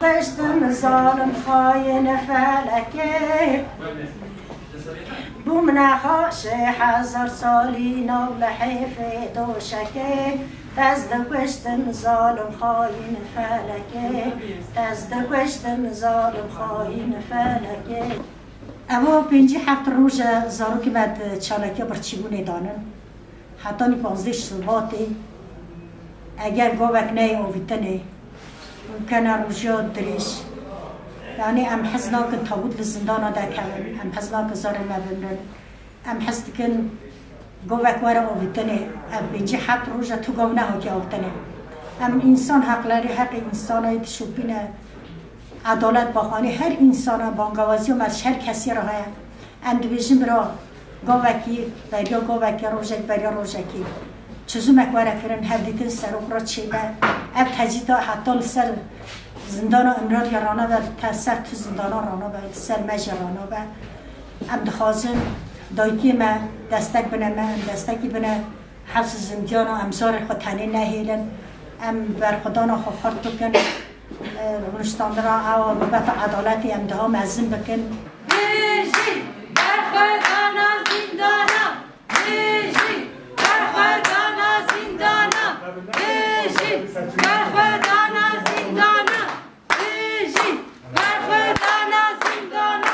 داشتم ظالم خاین فلکی بوم نخاش هزار سالی نول حیف دوشکی از دگشتم ظالم خاین فلکی از دگشتم ظالم خاین فلکی اما پنجی هفت روز زارو که بعد چالکه بر چیگونه دانن؟ حتی نی پانزده شباتی اگر گوبک نه اویتنه ممکنه روژا دریش یعنی ام حزناک تابوت لزندان دا کمن ام حزناک زار مبنن ام حزد کن گوبک ورا اویتنه ام بینجی حق روژا تو گو نه که اویتنه ام انسان حق لاری حق انسان های تشوپینه عدالت باخانی هر انسان بانگوازی و مرش هر کسی را های ام دویجن برا گوکی بریا گوکی روژک بریا روژکی. چیزو مکواره کرن هر دیتن سر اخرا چیده اب تجیدا حتی سر زندان امرار یا رانا تا سر تو زندان رانا و سر مج رانا و ام دخوازن دایکی ما دستک بنا ما دستکی بنا حفظ زندیان و امزار خود تنه نهیلن. ام بر خدانا خود خرد بکن ونشتندرا أو بفع عدالتي يمدهم عزم بكن بيجي برخواد انا زندانا بيجي برخواد انا زندانا بيجي برخواد انا زندانا بيجي برخواد انا زندانا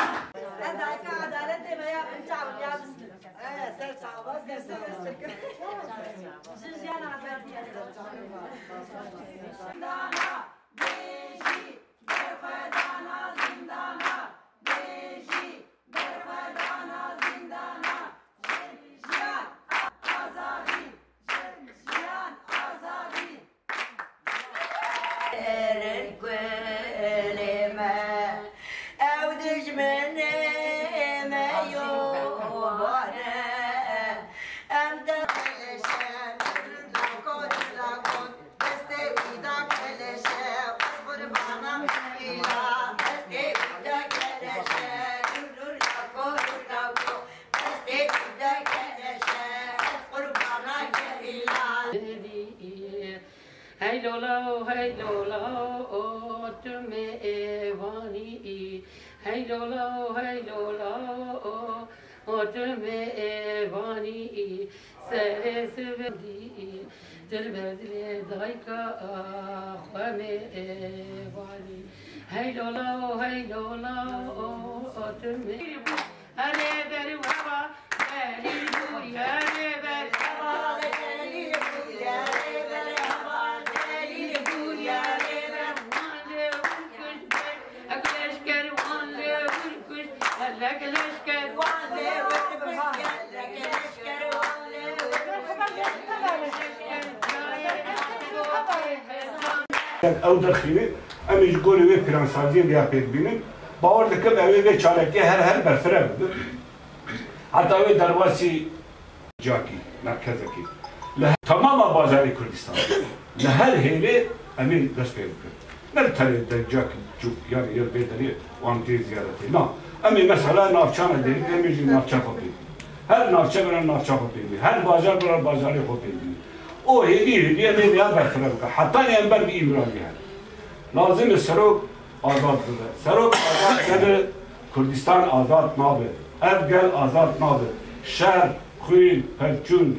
Hey lolo, hey lolo, to me evani. Hey lolo, hey lolo, to me evani. Sere sevdi, dil bedle daika khame evani. Hey lolo, hey lolo, to me. او دخیلی امیش گوری وی پلانسازی بیا پید بینیم باور دکم اوی وی چالکی هر هر برفره بود حتی اوی درواسی جاکی مرکزکی له تمام بازار کردستان له هر هیله امین دست پید کرد نه تلی در جاکی جو یعنی یه بیدری وان تیز زیادتی نه امی مثلا نافچان دیگه امیجی نافچا خود بید هر نافچه برن نافچا خود بید هر بازار برن بازار خود بید او هیدی هیدی امی بیا برفره بکن حتی نیم بر بی ایمرانی هر لازم سروک آزاد بوده سروک آزاد کرده کردستان آزاد نابه افگل آزاد نابه شهر خوین پرچون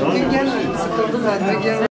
Dün gelmedim. Sıkıldım ben. Dün gelmedim.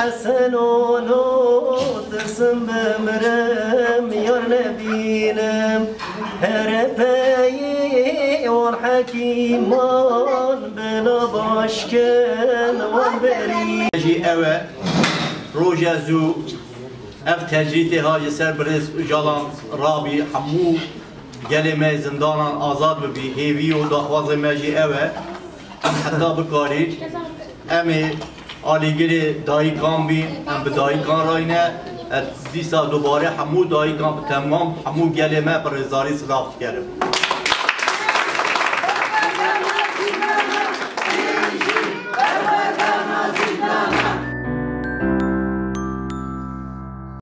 حسن ولو تسم يا نبينا هرباي والحكيمان بلا باشكن والبريد أوى روجا زو اف تجریتی های سر برز جالان رابی همو گلی می زندانان آزاد ببی هیوی و داخواز مجی اوه ام حتی بکاری امی آلیگری دایی کام بین ام به دایی کان راینه دیسا دوباره همو دایی به تمام همو گلی می پر رزاری کرد